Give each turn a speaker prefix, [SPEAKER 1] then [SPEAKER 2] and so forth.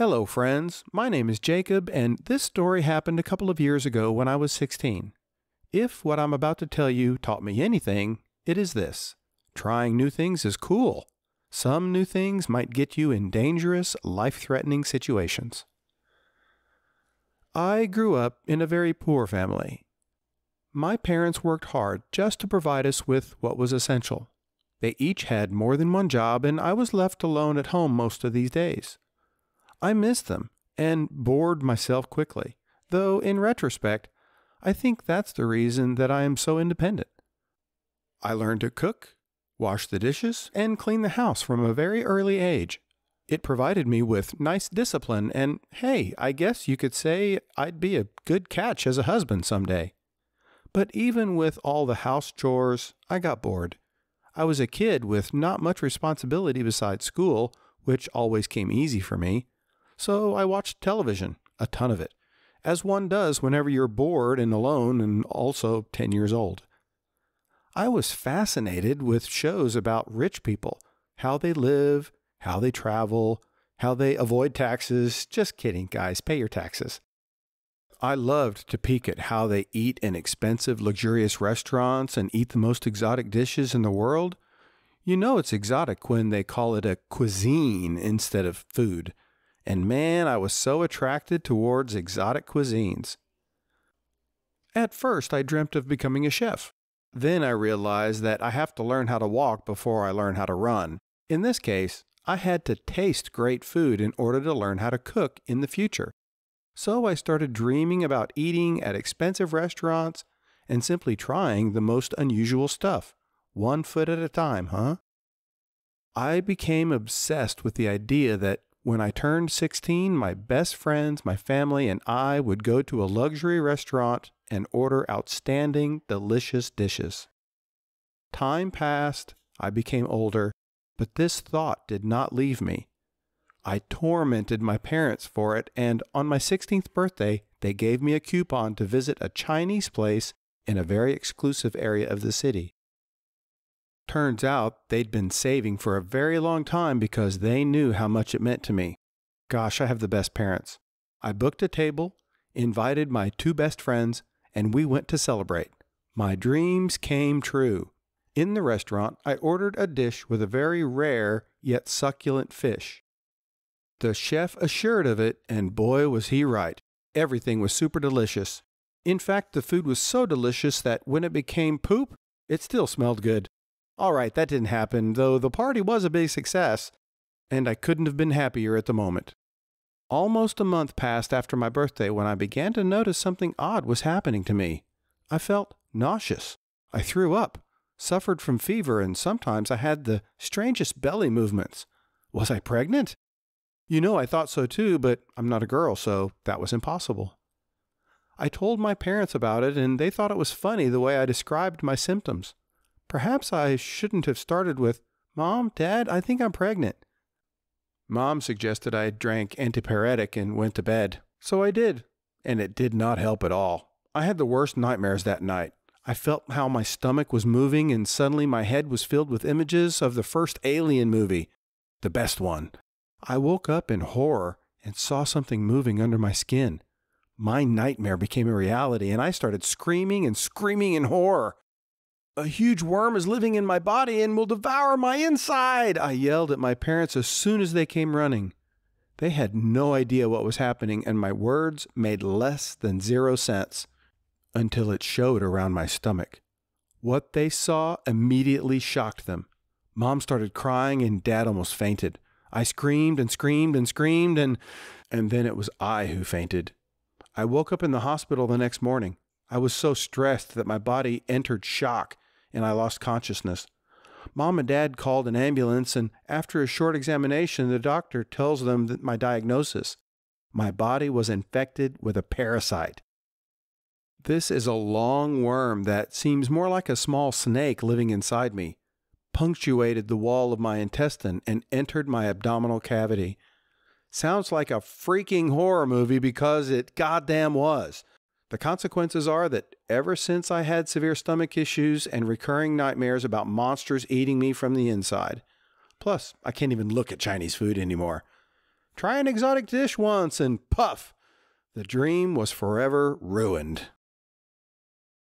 [SPEAKER 1] Hello, friends. My name is Jacob, and this story happened a couple of years ago when I was 16. If what I'm about to tell you taught me anything, it is this trying new things is cool. Some new things might get you in dangerous, life threatening situations. I grew up in a very poor family. My parents worked hard just to provide us with what was essential. They each had more than one job, and I was left alone at home most of these days. I missed them and bored myself quickly, though in retrospect, I think that's the reason that I am so independent. I learned to cook, wash the dishes, and clean the house from a very early age. It provided me with nice discipline, and hey, I guess you could say I'd be a good catch as a husband someday. But even with all the house chores, I got bored. I was a kid with not much responsibility besides school, which always came easy for me. So I watched television, a ton of it, as one does whenever you're bored and alone and also 10 years old. I was fascinated with shows about rich people, how they live, how they travel, how they avoid taxes. Just kidding, guys, pay your taxes. I loved to peek at how they eat in expensive, luxurious restaurants and eat the most exotic dishes in the world. You know it's exotic when they call it a cuisine instead of food and man, I was so attracted towards exotic cuisines. At first, I dreamt of becoming a chef. Then I realized that I have to learn how to walk before I learn how to run. In this case, I had to taste great food in order to learn how to cook in the future. So I started dreaming about eating at expensive restaurants and simply trying the most unusual stuff, one foot at a time, huh? I became obsessed with the idea that when I turned 16, my best friends, my family, and I would go to a luxury restaurant and order outstanding, delicious dishes. Time passed, I became older, but this thought did not leave me. I tormented my parents for it, and on my 16th birthday, they gave me a coupon to visit a Chinese place in a very exclusive area of the city. Turns out they'd been saving for a very long time because they knew how much it meant to me. Gosh, I have the best parents. I booked a table, invited my two best friends, and we went to celebrate. My dreams came true. In the restaurant, I ordered a dish with a very rare yet succulent fish. The chef assured of it, and boy was he right. Everything was super delicious. In fact, the food was so delicious that when it became poop, it still smelled good. All right, that didn't happen, though the party was a big success, and I couldn't have been happier at the moment. Almost a month passed after my birthday when I began to notice something odd was happening to me. I felt nauseous. I threw up, suffered from fever, and sometimes I had the strangest belly movements. Was I pregnant? You know, I thought so too, but I'm not a girl, so that was impossible. I told my parents about it, and they thought it was funny the way I described my symptoms. Perhaps I shouldn't have started with, Mom, Dad, I think I'm pregnant. Mom suggested I drank antipyretic and went to bed. So I did, and it did not help at all. I had the worst nightmares that night. I felt how my stomach was moving, and suddenly my head was filled with images of the first Alien movie, the best one. I woke up in horror and saw something moving under my skin. My nightmare became a reality, and I started screaming and screaming in horror. A huge worm is living in my body and will devour my inside, I yelled at my parents as soon as they came running. They had no idea what was happening, and my words made less than zero sense until it showed around my stomach. What they saw immediately shocked them. Mom started crying, and Dad almost fainted. I screamed and screamed and screamed, and, and then it was I who fainted. I woke up in the hospital the next morning. I was so stressed that my body entered shock and I lost consciousness. Mom and Dad called an ambulance, and after a short examination, the doctor tells them that my diagnosis my body was infected with a parasite. This is a long worm that seems more like a small snake living inside me, punctuated the wall of my intestine, and entered my abdominal cavity. Sounds like a freaking horror movie because it goddamn was. The consequences are that ever since I had severe stomach issues and recurring nightmares about monsters eating me from the inside, plus, I can't even look at Chinese food anymore. Try an exotic dish once and puff! The dream was forever ruined.